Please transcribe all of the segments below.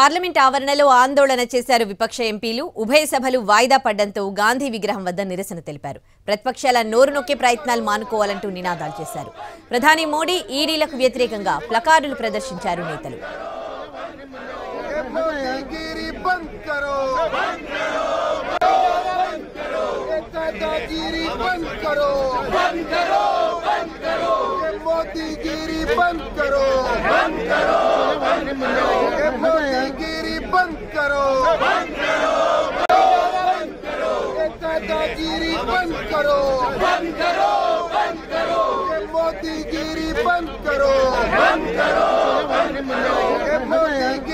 Parliament ఆవరణలో ఆందోళన చేశారు విపక్ష ఎంపీలు. ఉభయ సభలు వాయిదా పడ్డంతో గాంధీ విగ్రహం వద్ద నిరసన తెలిపారు. ప్రతిపక్షాల నోరు నొక్కే ప్రయత్నాలు మానుకోవాలంటూ నినాదాలు చేశారు. ప్రధాని మోడీ ఈడీలకు వ్యతిరేకంగా ప్లకార్డులు ప్రదర్శించారు నేతలు. బంద్ కరో బంద్ కరో बंद करो बंद करो बंद करो ये मोदीगिरी बंद करो बंद करो ये मोदीगिरी बंद करो बंद करो ये दादागिरी बंद करो बंद करो बंद करो ये मोदीगिरी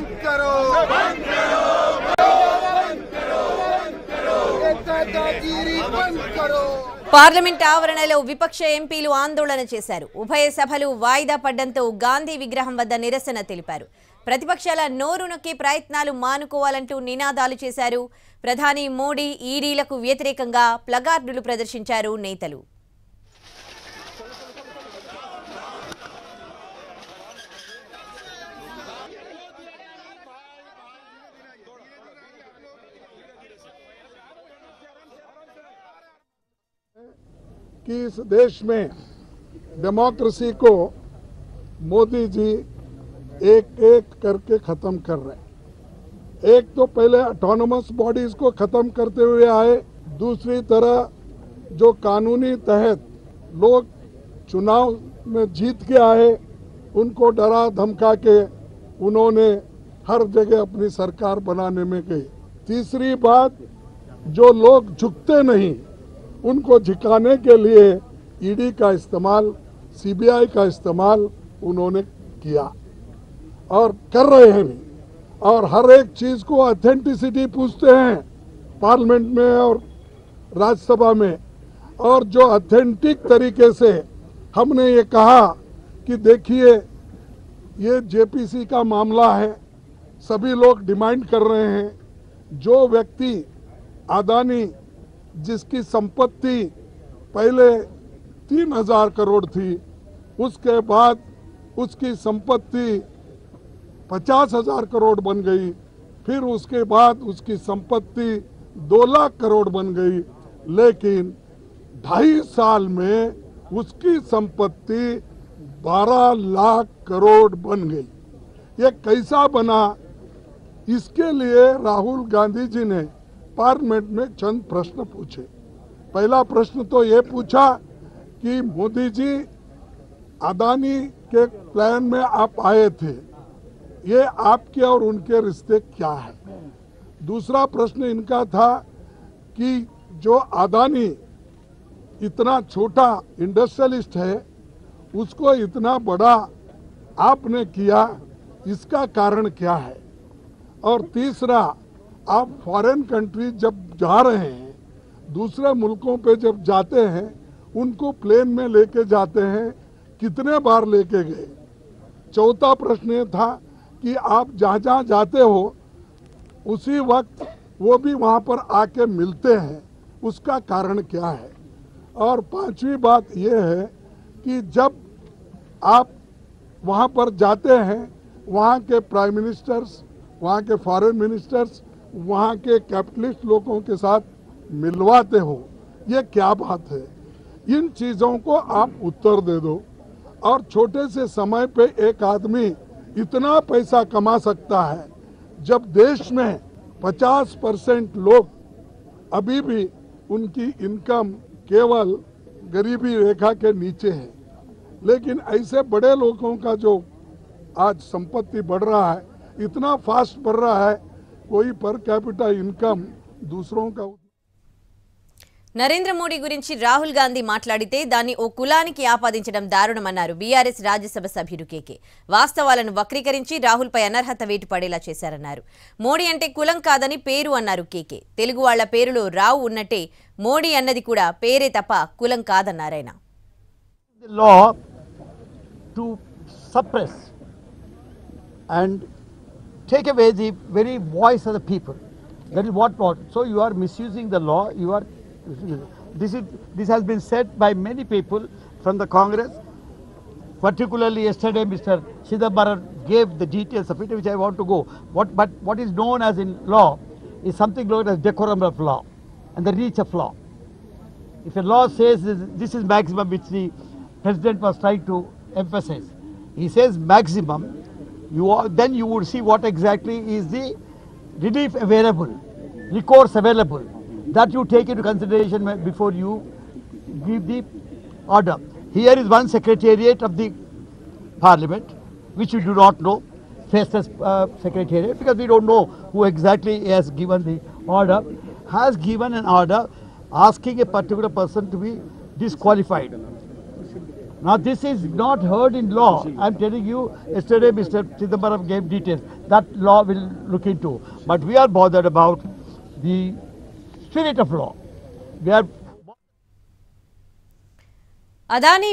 बंद करो बंद करो ये मोदीगिरी बंद करो बंद करो ये दादागिरी बंद करो పార్లమెంట్ ఆవరణలో విపక్ష ఎంపీలు ఆందోళన చేశారు ఉభయ సభలు వాయిదా పడ్డంతో గాంధీ విగ్రహం వద్ద నిరసన తెలిపారు ప్రతిపక్షాల నోరు నొక్కే ప్రయత్నాలు మానుకోవాలంటూ నినాదాలు చేశారు ప్రధాని మోడీ ఈడీలకు వ్యతిరేకంగా ప్లగార్డులు ప్రదర్శించారు నేతలు कि इस देश में डेमोक्रेसी को मोदी जी एक एक करके खत्म कर रहे हैं। एक तो पहले ऑटोनमस बॉडीज को खत्म करते हुए आए, दूसरी तरह जो कानूनी तहत लोग चुनाव में जीत के आए, उनको डरा धमका के उन्होंने हर जगह अपनी सरकार बनाने में गई तीसरी बात, जो लोग झुकते नहीं, उनको झिकाने के लिए ईडी का इस्तेमाल सीबीआई का इस्तेमाल उन्होंने किया। और कर रहे हैं। भी और हर एक चीज़ को ऑथेंटिसिटी पूछते हैं पार्लियामेंट में और राज्यसभा में। और जो ऑथेंटिक तरीके से हमने ये कहा कि देखिए, ये जेपीसी का मामला है, सभी लोग डिमांड कर रहे हैं, जो व्यक्ति अदानी जिसकी संपत्ति पहले तीन हज़ार करोड़ थी, उसके बाद उसकी संपत्ति पचास हज़ार करोड़ बन गई। फिर उसके बाद उसकी संपत्ति दो लाख करोड़ बन गई। लेकिन ढाई साल में उसकी संपत्ति बारह लाख करोड़ बन गई। ये कैसा बना? इसके लिए राहुल गांधी जी ने पार्लियामेंट में चंद प्रश्न पूछे। पहला प्रश्न तो ये पूछा कि मोदी जी, अदानी के प्लान में आप आए थे ये आपके और उनके रिश्ते क्या है? दूसरा प्रश्न इनका था कि जो अदानी इतना छोटा इंडस्ट्रियलिस्ट है, उसको इतना बड़ा आपने किया, इसका कारण क्या है? और तीसरा, आप फॉरेन कंट्री जब जा रहे हैं, दूसरे मुल्कों पे जब जाते हैं, उनको प्लेन में लेके जाते हैं, कितने बार लेके गए? चौथा प्रश्न ये था कि आप जहाँ जहाँ जाते हो, उसी वक्त वो भी वहाँ पर आके मिलते हैं। उसका कारण क्या है? और पांचवी बात यह है कि जब आप वहाँ पर जाते हैं, वहाँ के प्राइम मिनिस्टर्स, वहाँ के फॉरेन मिनिस्टर्स, वहाँ के कैपिटलिस्ट लोगों के साथ मिलवाते हो, ये क्या बात है? इन चीज़ों को आप उत्तर दे दो। और छोटे से समय पे एक आदमी इतना पैसा कमा सकता है, जब देश में 50 परसेंट लोग अभी भी उनकी इनकम केवल गरीबी रेखा के नीचे है। लेकिन ऐसे बड़े लोगों का जो आज संपत्ति बढ़ रहा है, इतना फास्ट बढ़ रहा है, कोई पर कैपिटा इनकम दूसरों का నరేంద్ర మోడీ గురించి రాహుల్ గాంధీ మాట్లాడితే దాన్ని ఓ కులానికి ఆపాదించడం దారుణమన్నారు బీఆర్ఎస్ రాజ్యసభ సభ్యుడు కేకే వాస్తవాలను వక్రీకరించి రాహుల్పై అనర్హత వేటు పడేలా చేశారన్నారు మోడీ అంటే కులం కాదని పేరు అన్నారు కేకే తెలుగు వాళ్ళ పేరులో రావు ఉన్నట్టే మోడీ అన్నది కూడా పేరే తప్ప కులం కాదన్నారాయన take away the very voice of the people. That is what, what. So you are misusing the law. You are. This is this has been said by many people from the Congress. Particularly yesterday, Mr. Chidambaram gave the details of it, which I want to go. What, but what is known as in law is something known as decorum of law and the reach of law. If a law says this, this is maximum, which the president was trying to emphasize, he says maximum, you are, then you would see what exactly is the relief available, recourse available, that you take into consideration before you give the order. Here is one secretariat of the parliament, which we do not know, Festus uh, secretariat, because we don't know who exactly has given the order, has given an order asking a particular person to be disqualified. Now this is not heard in law. I am telling you, yesterday Mr. Chidambaram gave details. That law will look into. But we are bothered about the spirit of law. They are Adani